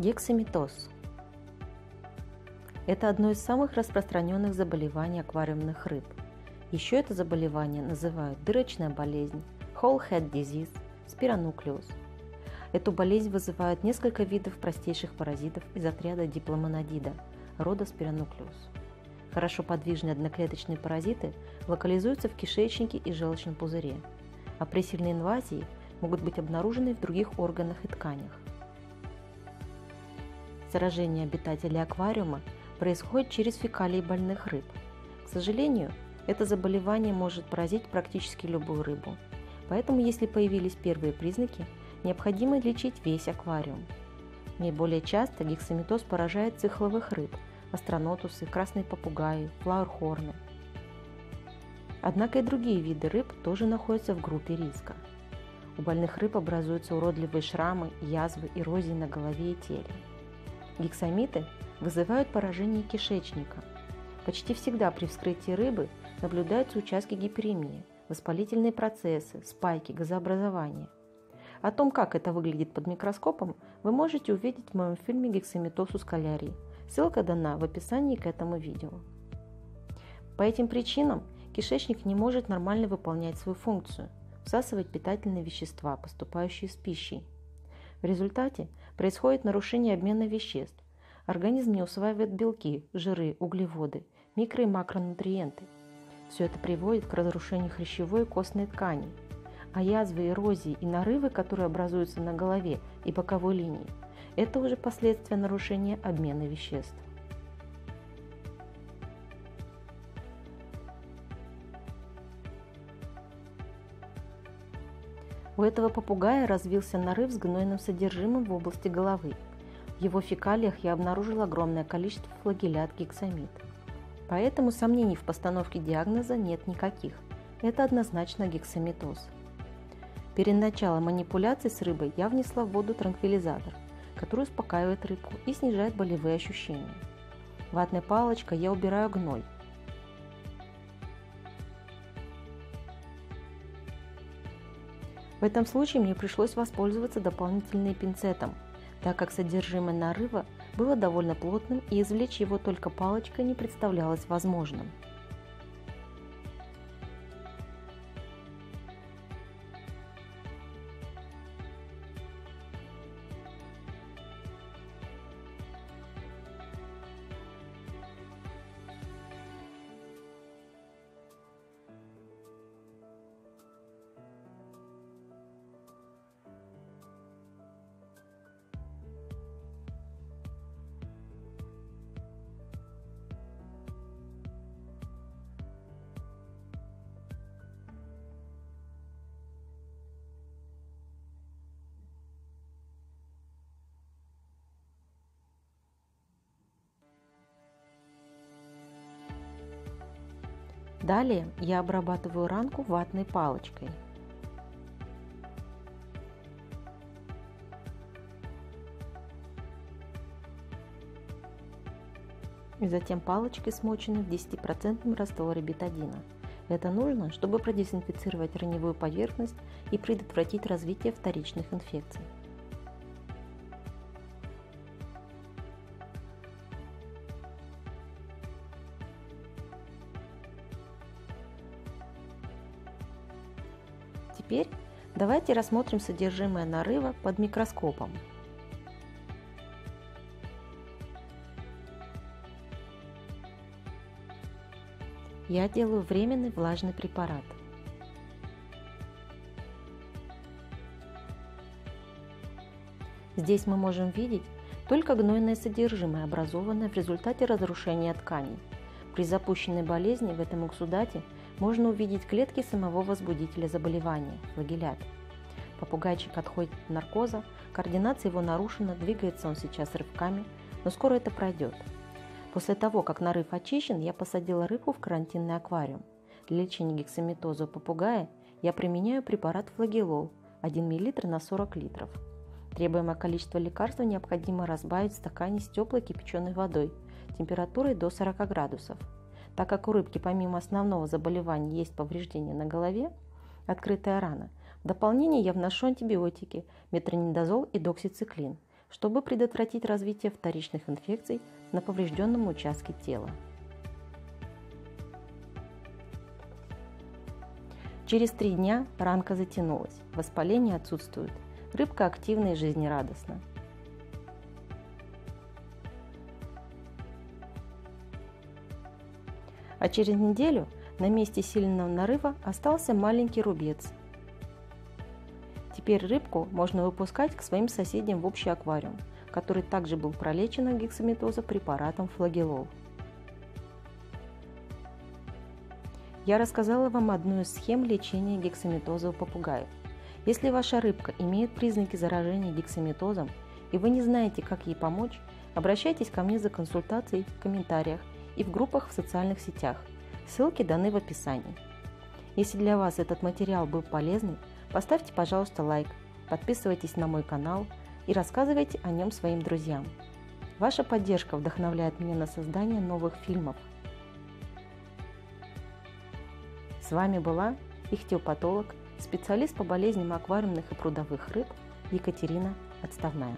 Гексаметоз. Это одно из самых распространенных заболеваний аквариумных рыб. Еще это заболевание называют дырочная болезнь, whole head disease, спиронуклеоз. Эту болезнь вызывают несколько видов простейших паразитов из отряда дипломонадида, рода спиронуклеоз. Хорошо подвижные одноклеточные паразиты локализуются в кишечнике и желчном пузыре, а при сильной инвазии могут быть обнаружены в других органах и тканях. Заражение обитателей аквариума происходит через фекалии больных рыб. К сожалению, это заболевание может поразить практически любую рыбу. Поэтому, если появились первые признаки, необходимо лечить весь аквариум. Наиболее часто гексаметоз поражает цихловых рыб, астронотусы, красные попугаи, флауэрхорны. Однако и другие виды рыб тоже находятся в группе риска. У больных рыб образуются уродливые шрамы, язвы, эрозии на голове и теле. Гексамиты вызывают поражение кишечника. Почти всегда при вскрытии рыбы наблюдаются участки гиперемии, воспалительные процессы, спайки, газообразования. О том, как это выглядит под микроскопом, вы можете увидеть в моем фильме «Гексаметоз у скалярии». Ссылка дана в описании к этому видео. По этим причинам кишечник не может нормально выполнять свою функцию – всасывать питательные вещества, поступающие с пищей. В результате происходит нарушение обмена веществ. Организм не усваивает белки, жиры, углеводы, микро- и макронутриенты. Все это приводит к разрушению хрящевой и костной ткани. А язвы, эрозии и нарывы, которые образуются на голове и боковой линии, это уже последствия нарушения обмена веществ. У этого попугая развился нарыв с гнойным содержимым в области головы. В его фекалиях я обнаружил огромное количество флагелят гексамид. Поэтому сомнений в постановке диагноза нет никаких. Это однозначно гексаметоз. Перед началом манипуляций с рыбой я внесла в воду транквилизатор, который успокаивает рыбку и снижает болевые ощущения. Ватной палочкой я убираю гной, В этом случае мне пришлось воспользоваться дополнительным пинцетом, так как содержимое нарыва было довольно плотным и извлечь его только палочкой не представлялось возможным. Далее я обрабатываю ранку ватной палочкой. И затем палочкой, смоченной в 10% растворе бетадина. Это нужно, чтобы продезинфицировать раневую поверхность и предотвратить развитие вторичных инфекций. Теперь давайте рассмотрим содержимое нарыва под микроскопом. Я делаю временный влажный препарат. Здесь мы можем видеть только гнойное содержимое, образованное в результате разрушения тканей. При запущенной болезни в этом эксудате можно увидеть клетки самого возбудителя заболевания – флагелят. Попугайчик отходит от наркоза, координация его нарушена, двигается он сейчас рывками, но скоро это пройдет. После того, как нарыв очищен, я посадила рыбу в карантинный аквариум. Для лечения гексаметоза у попугая я применяю препарат флагелол 1 мл на 40 литров. Требуемое количество лекарства необходимо разбавить в стакане с теплой кипяченой водой температурой до 40 градусов – так как у рыбки помимо основного заболевания есть повреждение на голове, открытая рана, в дополнение я вношу антибиотики метронидозол и доксициклин. чтобы предотвратить развитие вторичных инфекций на поврежденном участке тела. Через три дня ранка затянулась, воспаление отсутствует, рыбка активна и жизнерадостна. А через неделю на месте сильного нарыва остался маленький рубец. Теперь рыбку можно выпускать к своим соседям в общий аквариум, который также был пролечен от гексаметоза препаратом флагелол. Я рассказала вам одну из схем лечения гексаметоза у попугаев. Если ваша рыбка имеет признаки заражения гексаметозом и вы не знаете, как ей помочь, обращайтесь ко мне за консультацией в комментариях и в группах в социальных сетях. Ссылки даны в описании. Если для вас этот материал был полезный, поставьте, пожалуйста, лайк, подписывайтесь на мой канал и рассказывайте о нем своим друзьям. Ваша поддержка вдохновляет меня на создание новых фильмов. С вами была ихтиопатолог, специалист по болезням аквариумных и прудовых рыб Екатерина Отставная.